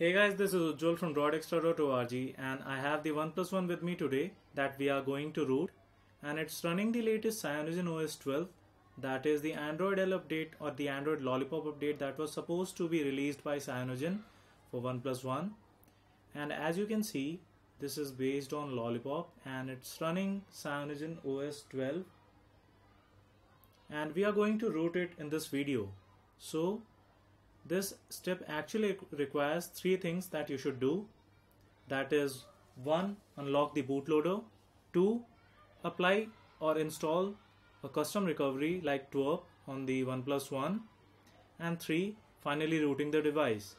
Hey guys, this is Ujjwal from droidextra.org and I have the OnePlus One with me today that we are going to root and it's running the latest Cyanogen OS 12 that is the Android L update or the Android Lollipop update that was supposed to be released by Cyanogen for OnePlus One. And as you can see this is based on Lollipop and it's running Cyanogen OS 12 and we are going to root it in this video. So this step actually requires three things that you should do. That is one unlock the bootloader. Two apply or install a custom recovery like TWRP on the oneplus one. And three finally rooting the device.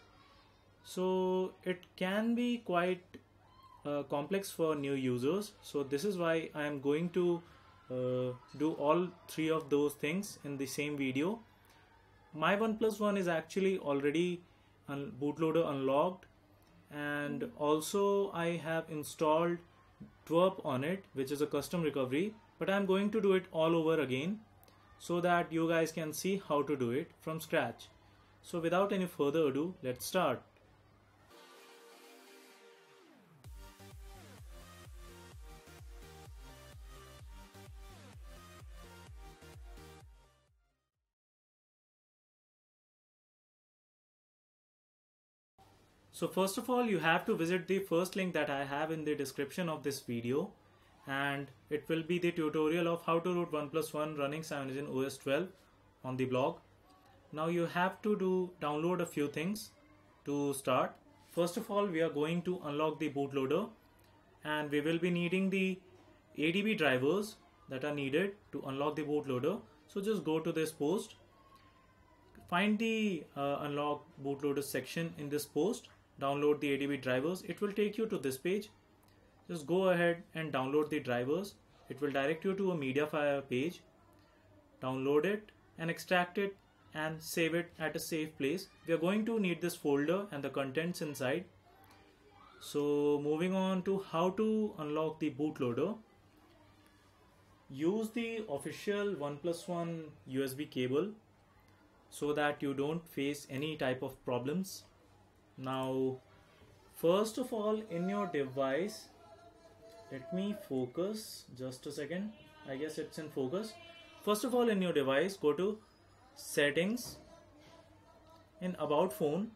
So it can be quite uh, complex for new users. So this is why i am going to uh, do all three of those things in the same video my OnePlus One is actually already un bootloader unlocked and also I have installed TWRP on it which is a custom recovery but I'm going to do it all over again so that you guys can see how to do it from scratch. So without any further ado let's start. So first of all, you have to visit the first link that I have in the description of this video and it will be the tutorial of how to root OnePlus One running Cyanogen OS 12 on the blog. Now you have to do download a few things to start. First of all, we are going to unlock the bootloader and we will be needing the ADB drivers that are needed to unlock the bootloader. So just go to this post, find the uh, unlock bootloader section in this post download the ADB drivers, it will take you to this page. Just go ahead and download the drivers. It will direct you to a MediaFire page. Download it and extract it and save it at a safe place. We are going to need this folder and the contents inside. So moving on to how to unlock the bootloader. Use the official OnePlus One USB cable so that you don't face any type of problems now first of all in your device let me focus just a second. I guess it's in focus. First of all in your device go to settings. In about phone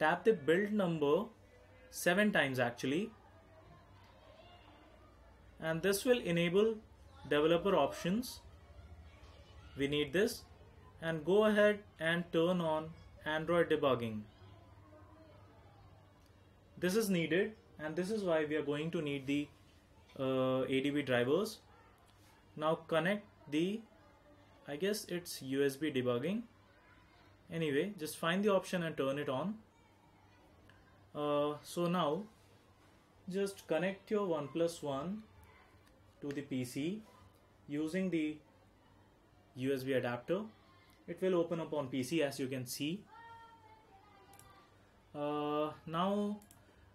tap the build number seven times actually. And this will enable developer options. We need this. And go ahead and turn on Android debugging this is needed and this is why we are going to need the uh, ADB drivers. Now connect the I guess it's USB debugging. Anyway just find the option and turn it on. Uh, so now just connect your OnePlus One to the PC using the USB adapter. It will open up on PC as you can see. Uh, now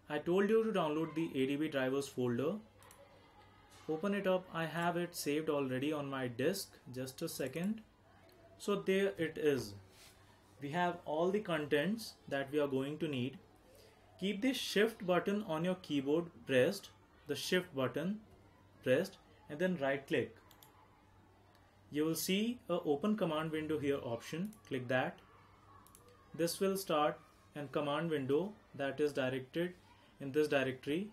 I told you to download the ADB drivers folder. Open it up. I have it saved already on my disk. Just a second. So there it is. We have all the contents that we are going to need. Keep the shift button on your keyboard pressed, the shift button pressed and then right click. You will see a open command window here option. Click that. This will start and command window that is directed in this directory.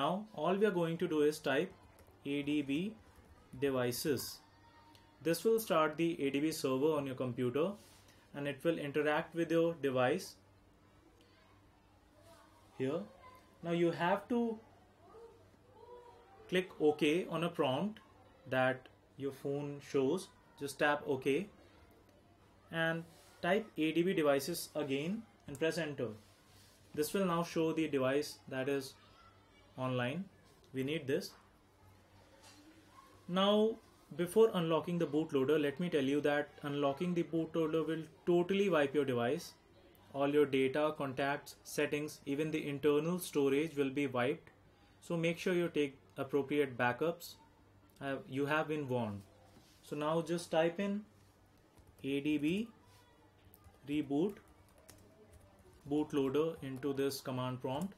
Now all we are going to do is type adb devices. This will start the ADB server on your computer and it will interact with your device here. Now you have to click OK on a prompt that your phone shows. Just tap OK and type ADB devices again and press enter. This will now show the device that is online. We need this. Now, before unlocking the bootloader, let me tell you that unlocking the bootloader will totally wipe your device. All your data, contacts, settings, even the internal storage will be wiped. So make sure you take appropriate backups. Uh, you have been warned. So now just type in adb reboot bootloader into this command prompt.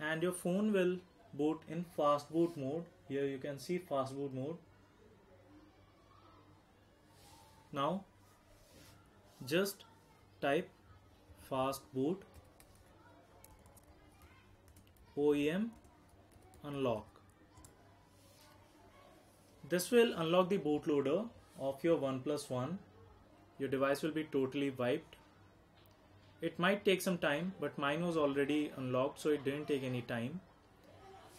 And your phone will boot in fast boot mode. Here you can see fast boot mode. Now just type fast boot OEM unlock. This will unlock the bootloader of your OnePlus One. Your device will be totally wiped it might take some time but mine was already unlocked so it didn't take any time.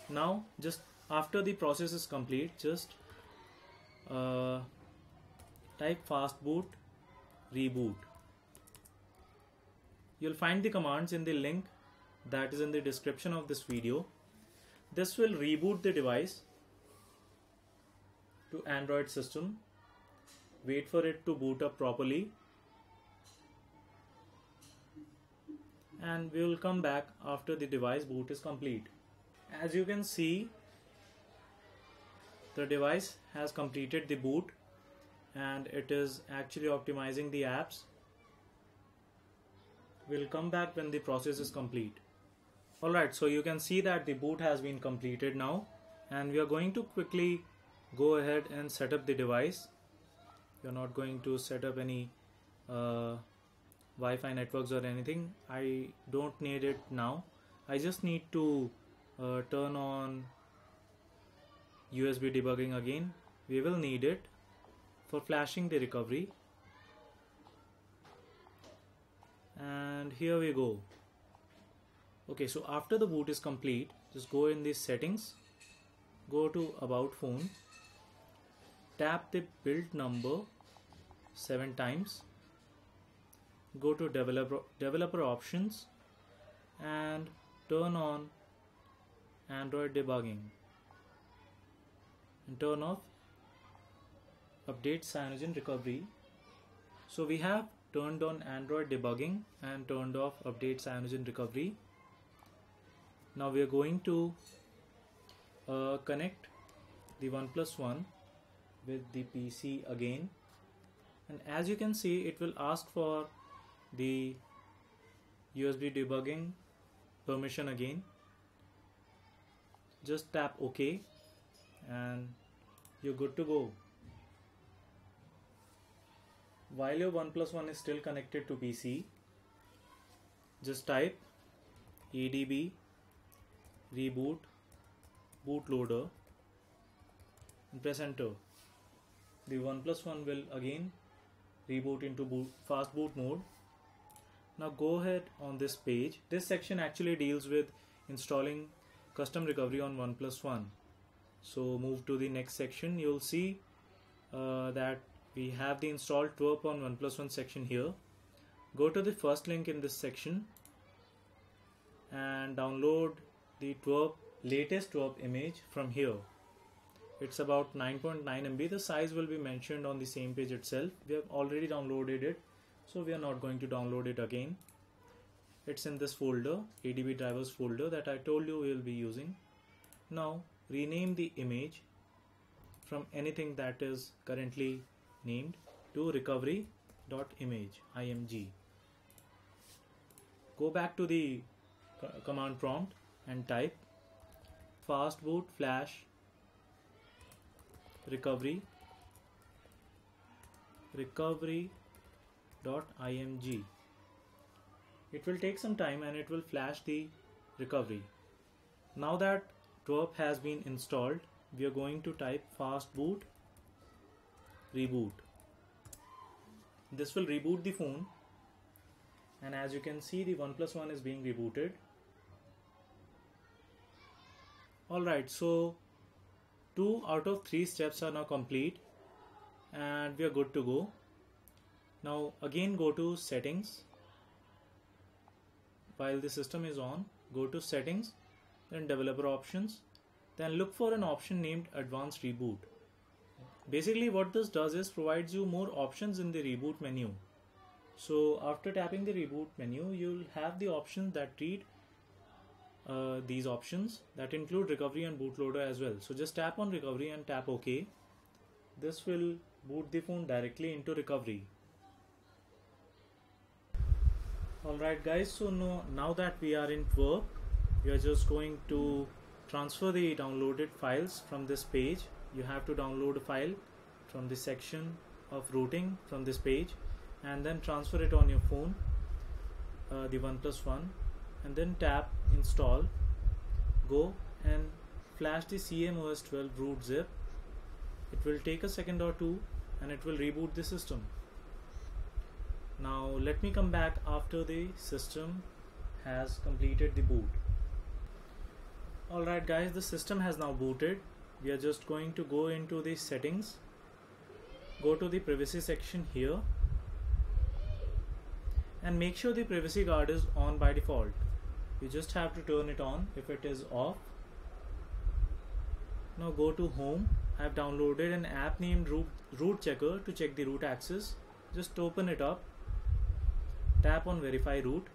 Now just after the process is complete just uh, type fastboot reboot. You'll find the commands in the link that is in the description of this video. This will reboot the device to android system. Wait for it to boot up properly and we will come back after the device boot is complete. As you can see the device has completed the boot and it is actually optimizing the apps. We'll come back when the process is complete. Alright so you can see that the boot has been completed now and we are going to quickly go ahead and set up the device. You're not going to set up any uh, Wi-Fi networks or anything I don't need it now. I just need to uh, turn on USB debugging again. We will need it for flashing the recovery. And here we go. Okay so after the boot is complete just go in the settings. Go to about phone. Tap the build number seven times go to developer developer options and turn on Android debugging. And turn off update cyanogen recovery. So we have turned on Android debugging and turned off update cyanogen recovery. Now we are going to uh, connect the OnePlus One with the PC again. And as you can see it will ask for the USB debugging permission again. Just tap OK and you're good to go. While your OnePlus One is still connected to PC just type adb reboot bootloader and press enter. The OnePlus One will again reboot into boot, fast boot mode now go ahead on this page. This section actually deals with installing custom recovery on OnePlus One. So move to the next section. You'll see uh, that we have the installed TWRP on OnePlus One section here. Go to the first link in this section and download the TWRP latest TWRP image from here. It's about 9.9 MB the size will be mentioned on the same page itself. We have already downloaded it so we are not going to download it again. It's in this folder adb drivers folder that I told you we will be using. Now rename the image from anything that is currently named to recovery.image img go back to the command prompt and type fastboot flash recovery recovery .img it will take some time and it will flash the recovery. Now that TWRP has been installed we are going to type fastboot reboot. This will reboot the phone. And as you can see the OnePlus One is being rebooted. Alright so two out of three steps are now complete and we are good to go now again go to settings while the system is on go to settings then developer options then look for an option named advanced reboot basically what this does is provides you more options in the reboot menu so after tapping the reboot menu you'll have the options that treat uh, these options that include recovery and bootloader as well. So just tap on recovery and tap OK. This will boot the phone directly into recovery. Alright guys, so no, now that we are in TWRP, we are just going to transfer the downloaded files from this page. You have to download a file from this section of routing from this page and then transfer it on your phone, uh, the OnePlus One, and then tap install. Go and flash the CMOS 12 root zip. It will take a second or two and it will reboot the system now let me come back after the system has completed the boot. Alright guys the system has now booted. We are just going to go into the settings. Go to the privacy section here. And make sure the privacy guard is on by default. You just have to turn it on if it is off. Now go to home. I have downloaded an app named root, root checker to check the root access. Just open it up tap on verify root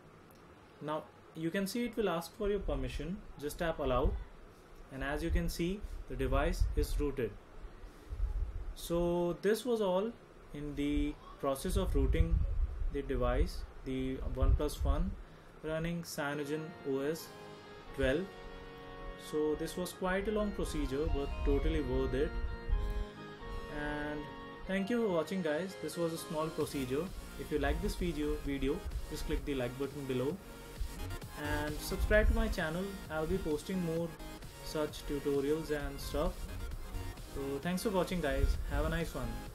now you can see it will ask for your permission. Just tap allow. And as you can see the device is rooted. So this was all in the process of rooting the device the OnePlus One running Cyanogen OS 12 so this was quite a long procedure but totally worth it. And thank you for watching guys. This was a small procedure if you like this video, video, just click the like button below and subscribe to my channel. I'll be posting more such tutorials and stuff. So thanks for watching guys. Have a nice one.